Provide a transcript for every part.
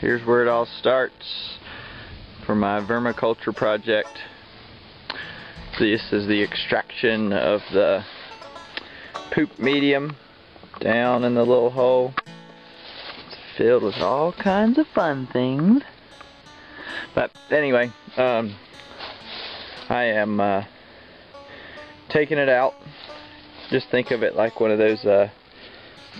Here's where it all starts for my vermiculture project. This is the extraction of the poop medium down in the little hole. It's filled with all kinds of fun things. But anyway, um, I am uh, taking it out. Just think of it like one of those uh,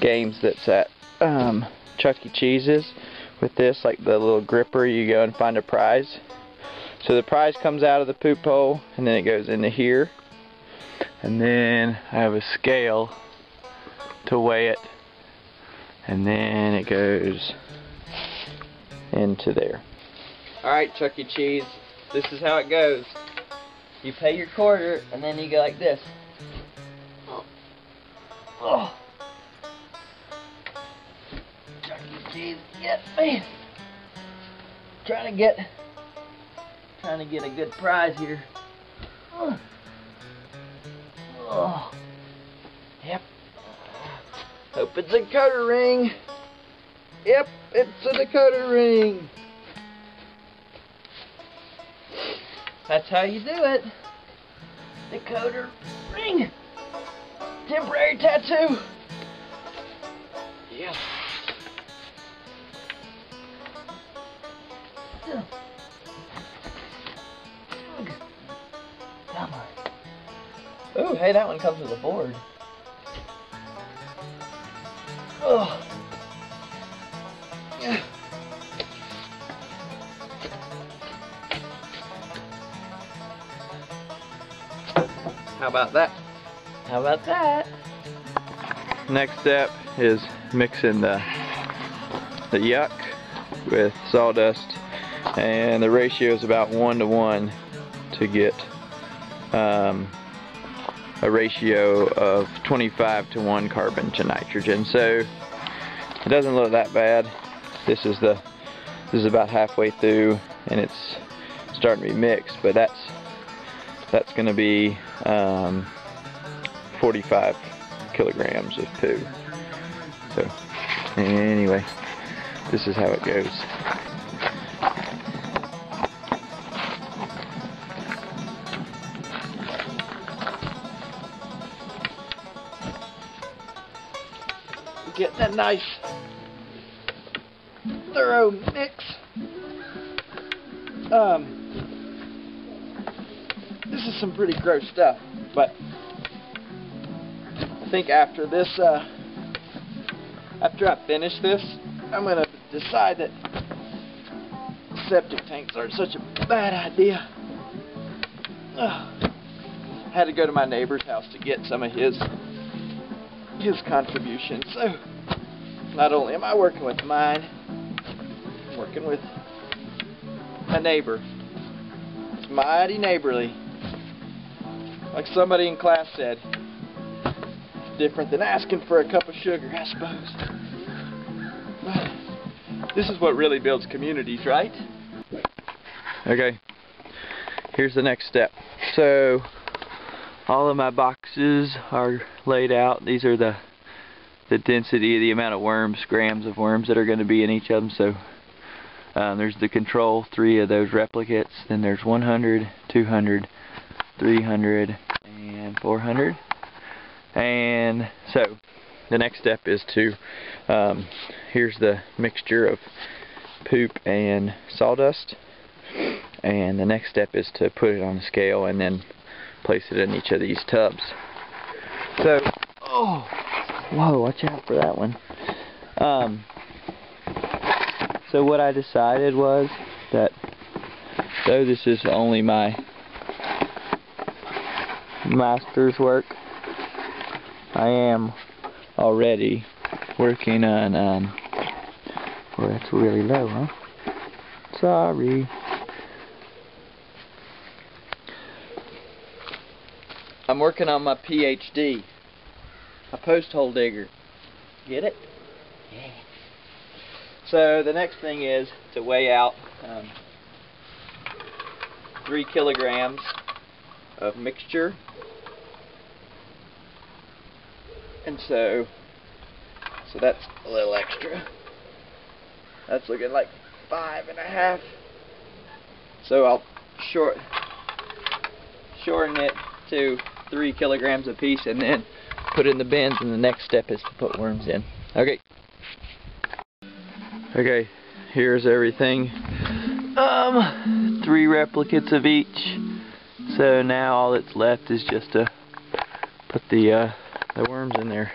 games that's at um, Chuck E. Cheese's with this, like the little gripper, you go and find a prize. So the prize comes out of the poop hole and then it goes into here. And then I have a scale to weigh it. And then it goes into there. Alright Chuck E. Cheese, this is how it goes. You pay your quarter and then you go like this. Oh. Chuck. Cheese, get me. Trying to get trying to get a good prize here. Oh. oh. Yep. Hope it's a cutter ring. Yep, it's a Dakota ring. That's how you do it. Dakota ring. Temporary tattoo. Yes. On. Oh, hey, that one comes with a board. Oh. How about that? How about that? Next step is mixing the the yuck with sawdust and the ratio is about one to one to get um, a ratio of 25 to 1 carbon to nitrogen so it doesn't look that bad this is the this is about halfway through and it's starting to be mixed but that's that's going to be um, 45 kilograms of poo so anyway this is how it goes get that nice thorough mix. Um, this is some pretty gross stuff, but I think after this, uh, after I finish this, I'm gonna decide that septic tanks aren't such a bad idea. Ugh. Had to go to my neighbor's house to get some of his his contribution. So, not only am I working with mine, I'm working with a neighbor. It's mighty neighborly. Like somebody in class said, it's different than asking for a cup of sugar, I suppose. This is what really builds communities, right? Okay, here's the next step. So, all of my boxes are laid out. These are the the density, the amount of worms, grams of worms that are going to be in each of them. So um, there's the control, three of those replicates. Then there's 100, 200, 300, and 400. And so the next step is to, um, here's the mixture of poop and sawdust. And the next step is to put it on a scale and then place it in each of these tubs. So, oh, whoa, watch out for that one. Um, so what I decided was that though this is only my master's work, I am already working on, um, well that's really low, huh? Sorry. I'm working on my PhD. A post hole digger. Get it? Yeah. So the next thing is to weigh out um, three kilograms of mixture. And so, so that's a little extra. That's looking like five and a half. So I'll short shorten it to three kilograms a piece and then put it in the bins and the next step is to put worms in. Okay. Okay, here's everything. Um, three replicates of each. So now all that's left is just to put the uh, the worms in there.